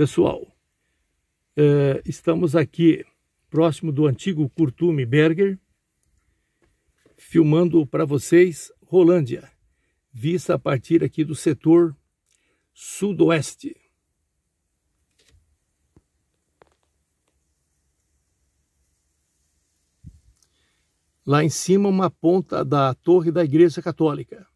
Pessoal, é, estamos aqui próximo do antigo Curtume Berger, filmando para vocês Rolândia, vista a partir aqui do setor sudoeste. Lá em cima uma ponta da torre da Igreja Católica.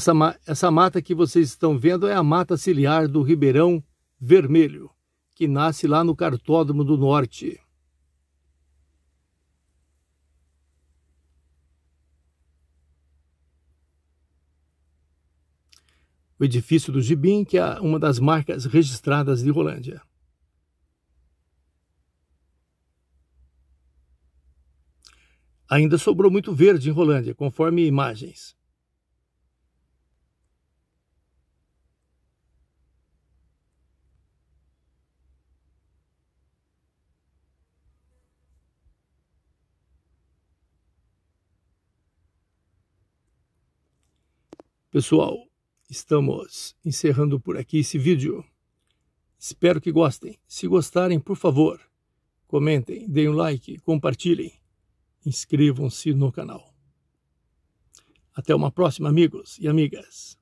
Essa, essa mata que vocês estão vendo é a mata ciliar do Ribeirão Vermelho, que nasce lá no Cartódromo do Norte. O edifício do Gibim, que é uma das marcas registradas de Rolândia. Ainda sobrou muito verde em Rolândia, conforme imagens. Pessoal, estamos encerrando por aqui esse vídeo. Espero que gostem. Se gostarem, por favor, comentem, deem um like, compartilhem, inscrevam-se no canal. Até uma próxima, amigos e amigas.